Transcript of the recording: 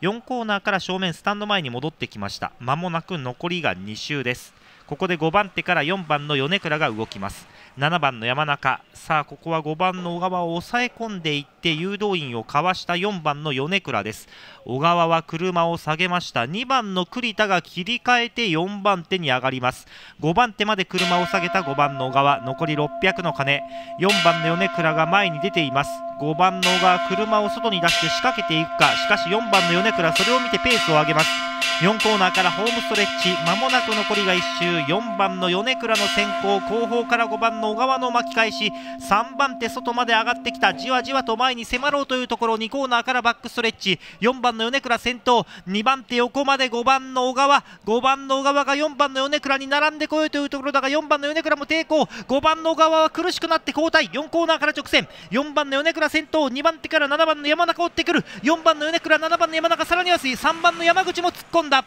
4コーナーから正面スタンド前に戻ってきました。まもなく残りが2周です。ここで5番手から4番の米倉が動きます。7番の山中。さあここは5番の小川を抑え込んでいって誘導員をかわした4番の米倉です。小川は車を下げました。2番の栗田が切り替えて4番手に上がります。5番手まで車を下げた5番の小川。残り600の鐘4番の米倉が前に出ています。5番の小川車を外に出して仕掛けていくか。しかし4番の米倉それを見てペースを上げます。4コーナーからホームストレッチまもなく残りが1周4番の米倉の先行後方から5番の小川の巻き返し3番手外まで上がってきたじわじわと前に迫ろうというところ2コーナーからバックストレッチ4番の米倉先頭2番手横まで5番の小川5番の小川が4番の米倉に並んでこようというところだが4番の米倉も抵抗5番の小川は苦しくなって交代4コーナーから直線4番の米倉先頭2番手から7番の山中追ってくる4番の米倉7番の山中さらには3番の山口も突っ込んだ